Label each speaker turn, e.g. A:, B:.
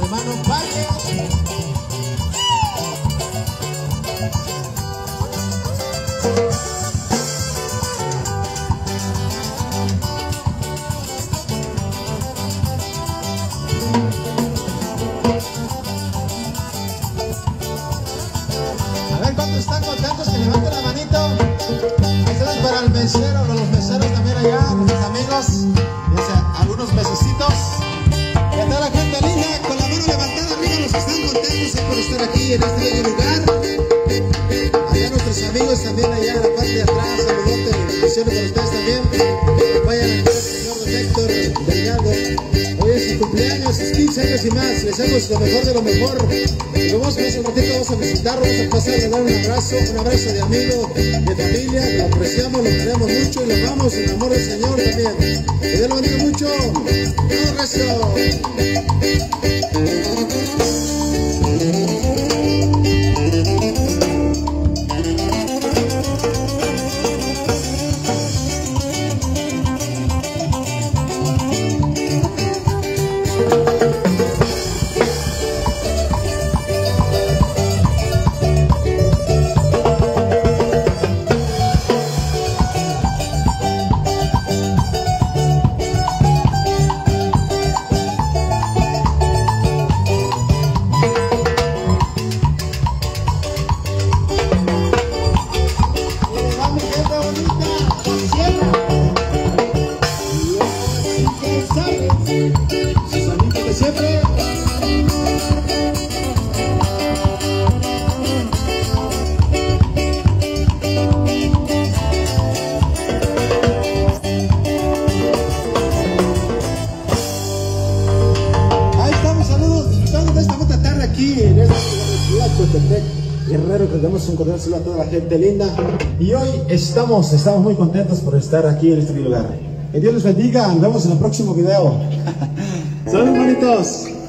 A: Hermano Valle. En este lugar. Allá nuestros amigos también allá en la parte de atrás, saludote, bendiciones para ustedes también. Vayan a al señor Héctor Delgado. Hoy es su cumpleaños, sus 15 años y más. Les damos lo mejor de lo mejor. Lo vamos a pasar un ratito, vamos a visitarlo, vamos a pasar a dar un abrazo, un abrazo de amigo, de familia. Lo apreciamos, lo queremos mucho y lo amamos en amor del Señor también. Que Dios lo bendiga mucho. Un resto. Le damos un cordial saludo a toda la gente linda. Y hoy estamos, estamos muy contentos por estar aquí en este lugar. Que Dios les bendiga, nos vemos en el próximo video. Saludos, hermanitos.